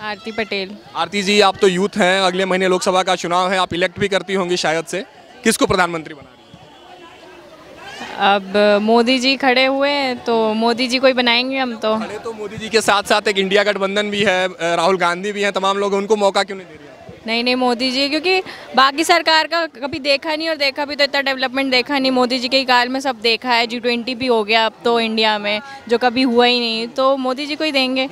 आरती पटेल। आरती जी आप तो यूथ हैं अगले महीने लोकसभा का चुनाव है आप इलेक्ट भी करती होंगी शायद से। किसको प्रधानमंत्री बना रही हैं? अब मोदी जी खड़े हुए हैं तो मोदी जी को ही बनाएँगे हम तो? खड़े तो मोदी जी के साथ साथ एक इंडिया गठबंधन भी है राहुल गांधी भी हैं तमाम लोग उनको मौका क्यों नहीं दे रहे नहीं नहीं मोदी जी क्योंकि बाकी सरकार का कभी देखा नहीं और देखा भी तो इतना डेवलपमेंट देखा नहीं। मोदी जी के काल में सब देखा है जी ट्वेंटी भी हो गया अब तो इंडिया में जो कभी हुआ ही नहीं तो मोदी जी को ही देंगे।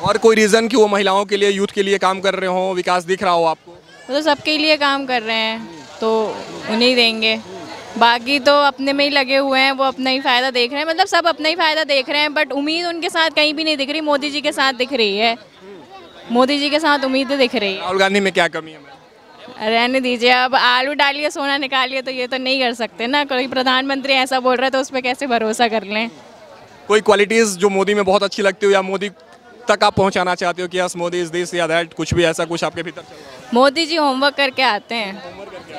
और कोई रीजन कि वो महिलाओं के लिए यूथ के लिए काम कर रहे हो? विकास दिख रहा हो आपको? वो तो सबके लिए काम कर रहे हैं तो उन्हें देंगे। बाकी तो अपने में ही लगे हुए हैं वो अपना ही फ़ायदा देख रहे हैं। मतलब सब अपना ही फ़ायदा देख रहे हैं बट उम्मीद उनके साथ कहीं भी नहीं दिख रही। मोदी जी के साथ दिख रही है। मोदी जी के साथ उम्मीद दिख रही है। राहुल गांधी में क्या कमी है? रहने दीजिए अब आलू डालिए सोना निकालिए तो ये तो नहीं कर सकते ना। कोई प्रधानमंत्री ऐसा बोल रहा है तो उस पर कैसे भरोसा कर लें? कोई क्वालिटीज जो मोदी में बहुत अच्छी लगती हो या मोदी तक आप पहुंचाना चाहते हो कि यस मोदी इज़ दिस या दैट कुछ भी ऐसा कुछ आपके भीतर चल रहा है? मोदी जी होमवर्क करके आते हैं।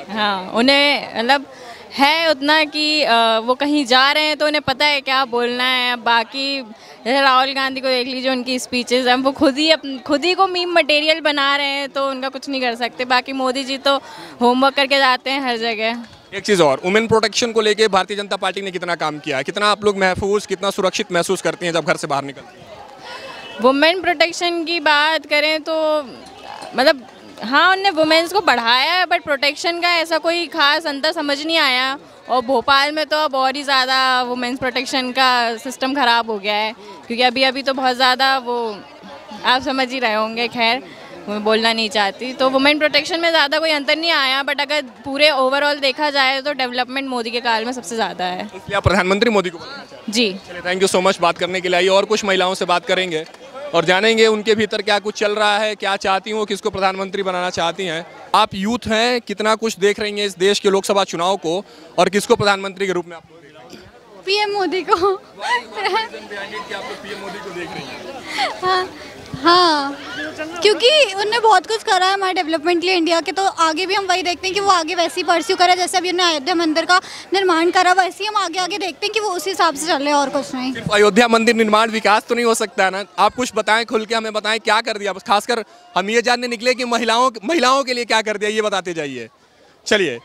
हाँ। उन्हें मतलब है उतना कि वो कहीं जा रहे हैं तो उन्हें पता है क्या बोलना है। बाकी जैसे राहुल गांधी को देख लीजिए उनकी स्पीचेस हैं वो खुद ही अप- खुद ही को मीम मटेरियल बना रहे हैं तो उनका कुछ नहीं कर सकते। बाकी मोदी जी तो होमवर्क करके जाते हैं हर जगह। एक चीज़ और वुमेन प्रोटेक्शन को लेके भारतीय जनता पार्टी ने कितना काम किया है? कितना आप लोग महफूज कितना सुरक्षित महसूस करती हैं जब घर से बाहर निकलती हैं? वुमेन प्रोटेक्शन की बात करें तो मतलब हाँ उनने वुमेन्स को बढ़ाया है बट प्रोटेक्शन का ऐसा कोई खास अंतर समझ नहीं आया। और भोपाल में तो अब और ही ज़्यादा वुमेन्स प्रोटेक्शन का सिस्टम ख़राब हो गया है क्योंकि अभी अभी तो बहुत ज़्यादा वो आप समझ ही रहे होंगे खैर मैं बोलना नहीं चाहती। तो वुमेन प्रोटेक्शन में ज़्यादा कोई अंतर नहीं आया बट अगर पूरे ओवरऑल देखा जाए तो डेवलपमेंट मोदी के काल में सबसे ज़्यादा है। इसलिए आप प्रधानमंत्री मोदी को ji. Thank you so much बात करने के लिए आइए और कुछ महिलाओं से बात करेंगे। और जानेंगे उनके भीतर क्या कुछ चल रहा है क्या चाहती हूँ किसको प्रधानमंत्री बनाना चाहती हैं। आप यूथ हैं कितना कुछ देख रही हैं इस देश के लोकसभा चुनाव को और किसको प्रधानमंत्री के रूप में आप? पीएम मोदी को। कि पीएम मोदी को देख रही हैं? हाँ हाँ। क्योंकि उनने बहुत कुछ करा है हमारे डेवलपमेंट के लिए इंडिया के तो आगे भी हम वही देखते हैं कि वो आगे वैसे ही परस्यू करा जैसे अभी उन्होंने अयोध्या मंदिर का निर्माण करा वैसे ही हम आगे आगे देखते हैं कि वो उसी हिसाब से चल चले और कुछ नहीं। सिर्फ़ अयोध्या मंदिर निर्माण विकास तो नहीं हो सकता है ना? आप कुछ बताएँ खुल के हमें बताएँ क्या कर दिया? बस खासकर हम ये जानने निकले कि महिलाओं महिलाओं के लिए क्या कर दिया ये बताते जाइए। चलिए।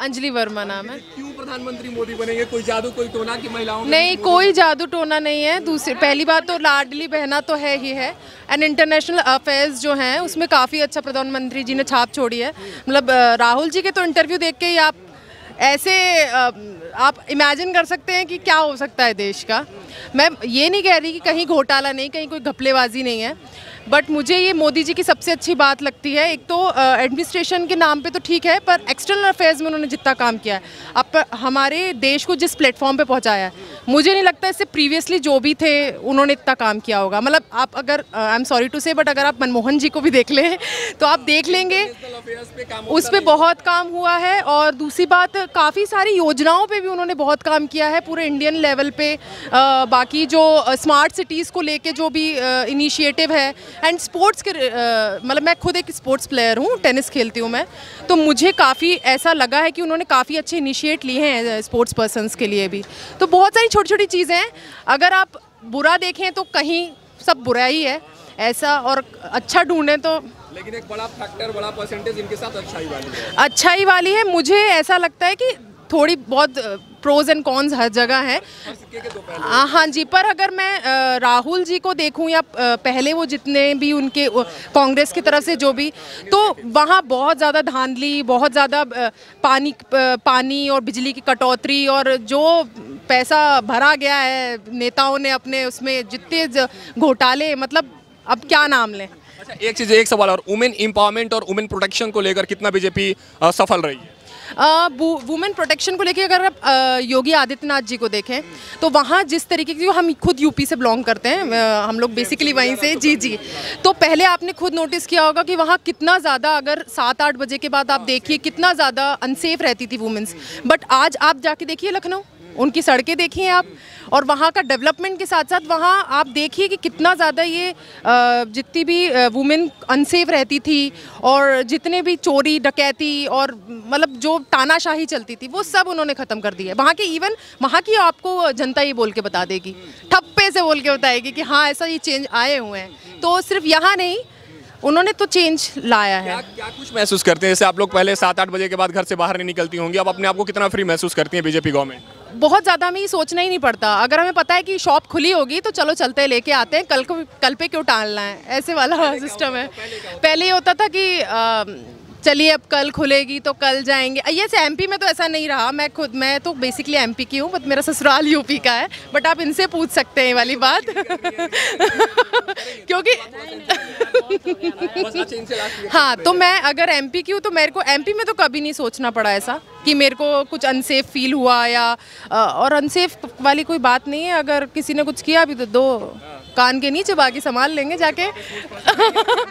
अंजलि वर्मा नाम है। क्यों प्रधानमंत्री मोदी बनेंगे? कोई जादू कोई टोना की महिलाओं नहीं कोई जादू टोना नहीं है। दूसरी पहली बात तो लाडली बहना तो है ही है। एंड इंटरनेशनल अफेयर्स जो हैं उसमें काफ़ी अच्छा प्रधानमंत्री जी ने छाप छोड़ी है। मतलब राहुल जी के तो इंटरव्यू देख के ही आप ऐसे आप इमेजिन कर सकते हैं कि क्या हो सकता है देश का। मैं ये नहीं कह रही कि कहीं घोटाला नहीं कहीं कोई घपलेबाजी नहीं है। बट मुझे ये मोदी जी की सबसे अच्छी बात लगती है। एक तो एडमिनिस्ट्रेशन के नाम पे तो ठीक है, पर एक्सटर्नल अफेयर्स में उन्होंने जितना काम किया है। अब हमारे देश को जिस प्लेटफॉर्म पे पहुँचाया है मुझे नहीं लगता इससे प्रीवियसली जो भी थे उन्होंने इतना काम किया होगा। मतलब आप अगर I am sorry to say but अगर आप मनमोहन जी को भी देख लें तो आप देख लेंगे उस पर बहुत काम हुआ है। और दूसरी बात काफ़ी सारी योजनाओं पे भी उन्होंने बहुत काम किया है पूरे इंडियन लेवल पे। अ, बाकी जो स्मार्ट सिटीज़ को लेके जो भी इनिशिएटिव है एंड स्पोर्ट्स के मतलब मैं खुद एक स्पोर्ट्स प्लेयर हूँ टेनिस खेलती हूँ मैं। तो मुझे काफ़ी ऐसा लगा है कि उन्होंने काफ़ी अच्छे इनिशिएट लिए हैं स्पोर्ट्स पर्सनस के लिए भी। तो बहुत सारी छोटी छोटी चीज़ें हैं। अगर आप बुरा देखें तो कहीं सब बुरा ही है। ऐसा और अच्छा ढूंढें तो लेकिन एक बड़ा फैक्टर बड़ा परसेंटेज इनके साथ अच्छाई वाली है। अच्छाई वाली है। मुझे ऐसा लगता है कि थोड़ी बहुत प्रोज एंड कॉन्स हर जगह हैं। हाँ जी पर अगर मैं राहुल जी को देखूँ या पहले वो जितने भी उनके कांग्रेस की तरफ़ से जो भी तो वहाँ बहुत ज़्यादा धांधली बहुत ज़्यादा पानी पानी और बिजली की कटौती और जो पैसा भरा गया है नेताओं ने अपने उसमें जितने घोटाले मतलब अब क्या नाम लें? अच्छा एक चीज़ एक सवाल और वुमेन एम्पावरमेंट और वुमेन प्रोटेक्शन को लेकर कितना बीजेपी सफल रही है? वुमेन प्रोटेक्शन को लेकर अगर आप योगी आदित्यनाथ जी को देखें तो वहाँ जिस तरीके की हम खुद यूपी से बिलोंग करते हैं हम लोग बेसिकली वहीं से जी जी। तो पहले आपने खुद नोटिस किया होगा कि वहाँ कितना ज़्यादा अगर सात आठ बजे के बाद आप देखिए कितना ज़्यादा अनसेफ रहती थी वुमेंस बट आज आप जाके देखिए लखनऊ। उनकी सड़कें देखिए आप, और वहाँ का डेवलपमेंट के साथ साथ वहाँ आप देखिए कि कितना ज़्यादा ये जितनी भी वुमेन अनसेफ रहती थी, और जितने भी चोरी, डकैती और मतलब जो तानाशाही चलती थी, वो सब उन्होंने ख़त्म कर दिया है। वहाँ के इवन वहाँ की आपको जनता ये बोल के बता देगी, ठप्पे से बोल के बताएगी कि हाँ ऐसा ये चेंज आए हुए हैं। तो सिर्फ़ यहाँ नहीं उन्होंने तो चेंज लाया है। क्या क्या कुछ महसूस करते हैं? जैसे आप लोग पहले सात आठ बजे के बाद घर से बाहर नहीं निकलती होंगी अब अपने आप को कितना फ्री महसूस करती हैं बीजेपी गवर्नमेंट बहुत ज़्यादा हमें ये सोचना ही नहीं पड़ता। अगर हमें पता है कि शॉप खुली होगी तो चलो चलते हैं लेके आते हैं। कल को कल पे क्यों टालना है? ऐसे वाला सिस्टम है। पहले ये होता था कि अ, चलिए अब कल खुलेगी तो कल जाएँगे। ये से एमपी में तो ऐसा नहीं रहा। मैं खुद, मैं तो बेसिकली एमपी की हूँ बट मेरा ससुराल यूपी का है। बट आप इनसे पूछ सकते हैं वाली बात। क्योंकि हाँ तो मैं अगर एमपी की हूँ तो मेरे को एमपी में तो कभी नहीं सोचना पड़ा ऐसा कि मेरे को कुछ अनसेफ फील हुआ या और अनसेफ वाली कोई बात नहीं है। अगर किसी ने कुछ किया भी तो दो। कान के नीचे बाकी संभाल लेंगे जाके।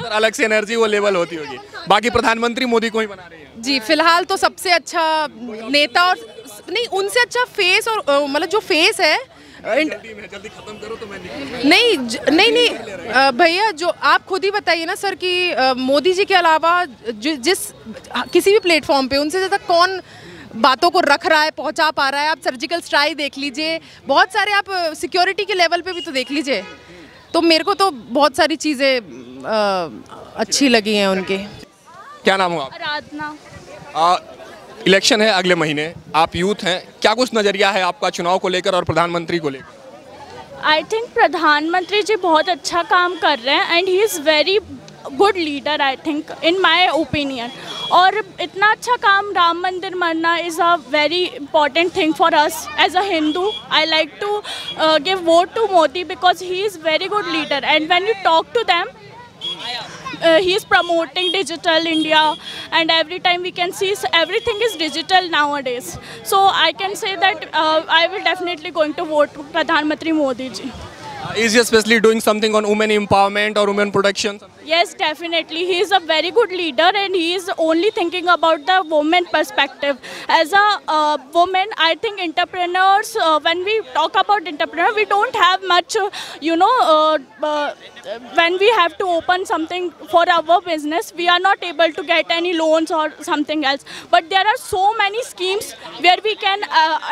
अलग से एनर्जी वो लेवल होती होगी। बाकी प्रधानमंत्री मोदी को ही बना रही है। जी फ़िलहाल तो सबसे अच्छा नेता और नहीं उनसे अच्छा फेस और मतलब जो फेस है जल्दी तो नहीं ज- नहीं नहीं भैया जो आप खुद ही बताइए ना सर कि मोदी जी के अलावा जि, जिस किसी भी प्लेटफॉर्म पे उनसे ज़्यादा कौन बातों को रख रहा है पहुँचा पा रहा है? आप सर्जिकल स्ट्राइक देख लीजिए। बहुत सारे आप सिक्योरिटी के लेवल पे भी तो देख लीजिए। तो मेरे को तो बहुत सारी चीज़ें अच्छी लगी हैं उनकी। क्या नाम हुआ? आप आराधना इलेक्शन है अगले महीने आप यूथ हैं क्या कुछ नज़रिया है आपका चुनाव को लेकर और प्रधानमंत्री को लेकर? आई थिंक प्रधानमंत्री जी बहुत अच्छा काम कर रहे हैं and he is very good leader I think in my opinion और इतना अच्छा काम राम मंदिर बनना is a very important thing for us as a Hindu I like to give vote to Modi because he is very good leader and when you talk to them uh, he is promoting digital india and every time we can see s- everything is digital nowadays so i can say that uh, i will definitely going to vote pradhan mantri modi ji is he especially doing something on women empowerment or women protection Yes, definitely. He is a very good leader and he is only thinking about the woman perspective. As a uh, woman, I think entrepreneurs, uh, when we talk about entrepreneur, we don't have much, uh, you know, uh, uh, when we have to open something for our business, we are not able to get any loans or something else. But there are so many schemes where we can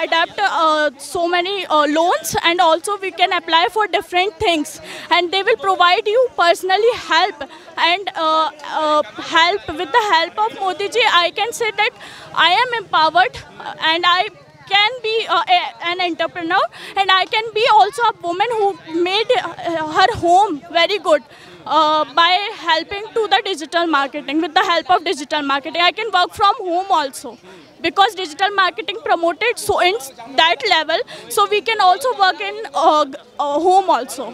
adapt so many loans and also we can apply for different things and they will provide you personally help and uh, uh, help with the help of Modi ji I can say that I am empowered uh, and I can be uh, a, an entrepreneur and I can be also a woman who made uh, her home very good uh, by helping to the digital marketing. With the help of digital marketing I can work from home also because digital marketing promoted so in that level so we can also work in uh, uh, home also.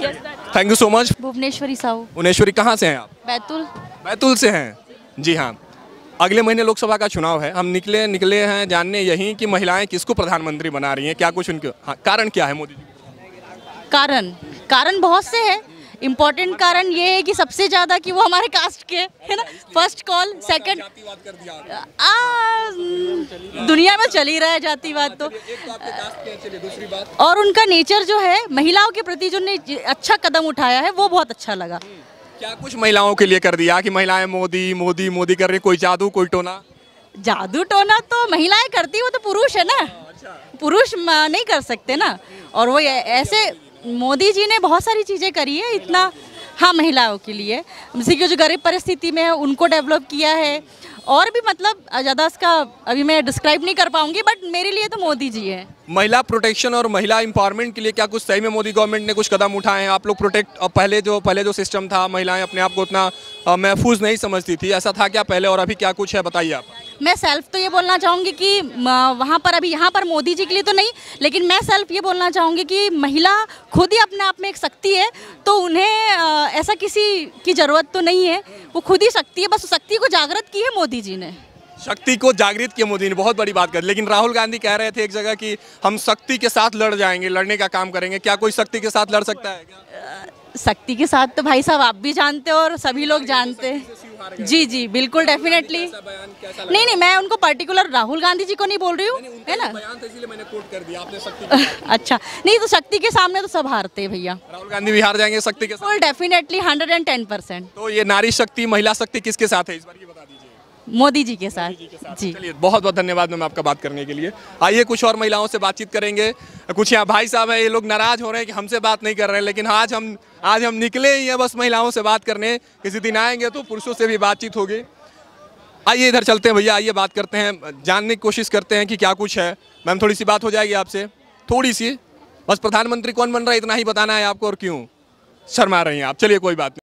Yes thank you so much Bhuvaneshwari Sahu. Bhuvaneshwari कहाँ से हैं आप? बैतुल। बैतूल से हैं? जी हाँ। अगले महीने लोकसभा का चुनाव है। हम निकले निकले हैं जानने यही कि महिलाएँ किसको प्रधानमंत्री बना रही हैं? क्या कुछ उनके हाँ, कारण क्या है मोदी जी? कारण। कारण बहुत से हैं। इम्पोर्टेंट कारण ये है कि सबसे ज़्यादा कि वो हमारे कास्ट के है ना? फ़र्स्ट कॉल सेकंड दुनिया में चल ही रहा है जातिवाद तो। और उनका नेचर जो है महिलाओं के प्रति जो ने अच्छा कदम उठाया है वो बहुत अच्छा लगा। क्या कुछ महिलाओं के लिए कर दिया कि महिलाएँ मोदी मोदी मोदी कर रही कोई जादू कोई टोना? जादू टोना तो महिलाएँ करती वो तो पुरुष है ना। पुरुष नहीं कर सकते ना। और वो ऐसे मोदी जी ने बहुत सारी चीज़ें करी है इतना हाँ महिलाओं के लिए। जैसे कि जो गरीब परिस्थिति में है, उनको डेवलप किया है। और भी मतलब ज़्यादा इसका अभी मैं डिस्क्राइब नहीं कर पाऊँगी बट मेरे लिए तो मोदी जी है। महिला प्रोटेक्शन और महिला एम्पावरमेंट के लिए क्या कुछ सही में मोदी गवर्नमेंट ने कुछ कदम उठाए हैं? आप लोग प्रोटेक्ट पहले जो पहले जो सिस्टम था, महिलाएँ अपने आप को उतना महफूज नहीं समझती थी। ऐसा था क्या पहले और अभी क्या कुछ है, बताइए आप। मैं सेल्फ तो ये बोलना चाहूँगी कि वहाँ पर अभी, यहाँ पर मोदी जी के लिए तो नहीं, लेकिन मैं सेल्फ ये बोलना चाहूँगी कि महिला खुद ही अपने आप में एक शक्ति है तो उन्हें ऐसा किसी की ज़रूरत तो नहीं है। वो खुद ही शक्ति है, बस शक्ति को जागृत की है मोदी जी ने। शक्ति को जागृत किया मोदी ने बहुत बड़ी बात कर लेकिन राहुल गांधी कह रहे थे एक जगह कि हम शक्ति के साथ लड़ जाएँगे लड़ने का काम करेंगे। क्या कोई शक्ति के साथ लड़ सकता है? शक्ति के साथ तो भाई साहब आप भी जानते हो और सभी लोग जानते हैं। जी जी बिल्कुल डेफिनेटली नहीं नहीं मैं उनको पर्टिकुलर राहुल गांधी जी को नहीं बोल रही हूँ है ना? मैंने कोट कर दिया आपने शक्ति अच्छा नहीं तो शक्ति के सामने तो सब हारते हैं भैया। राहुल गांधी बिहार जाएँगे शक्ति के साथ। Definitely hundred and ten percent तो ये नारी शक्ति महिला शक्ति किसके साथ है? इस बार ये बता दीजिए। मोदी जी के साथ। जी। चलिए बहुत बहुत धन्यवाद मैम आपका बात करने के लिए। आइए कुछ और महिलाओं से बातचीत करेंगे। कुछ यहाँ भाई साहब हैं ये लोग नाराज़ हो रहे हैं कि हमसे बात नहीं कर रहे हैं लेकिन आज हम आज हम निकले ही हैं बस महिलाओं से बात करने। किसी दिन आएँगे तो पुरुषों से भी बातचीत होगी। आइए इधर चलते हैं भैया आइए बात करते हैं। जानने की कोशिश करते हैं कि क्या कुछ है। मैम थोड़ी सी बात हो जाएगी आपसे। थोड़ी सी। बस प्रधानमंत्री कौन बन रहा है इतना ही बताना है आपको और क्यों? शर्मा रही हैं आप। चलिए कोई बात नहीं।